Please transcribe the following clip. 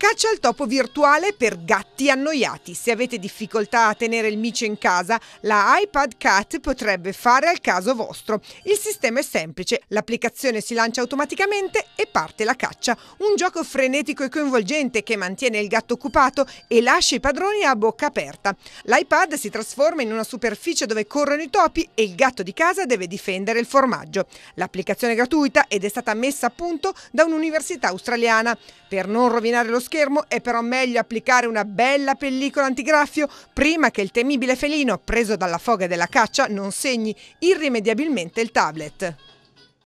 Caccia al topo virtuale per gatti annoiati. Se avete difficoltà a tenere il micio in casa, la iPad Cat potrebbe fare al caso vostro. Il sistema è semplice, l'applicazione si lancia automaticamente e parte la caccia. Un gioco frenetico e coinvolgente che mantiene il gatto occupato e lascia i padroni a bocca aperta. L'iPad si trasforma in una superficie dove corrono i topi e il gatto di casa deve difendere il formaggio. L'applicazione è gratuita ed è stata messa a punto da un'università australiana. Per non rovinare lo schermo è però meglio applicare una bella pellicola antigraffio prima che il temibile felino, preso dalla foga della caccia, non segni irrimediabilmente il tablet.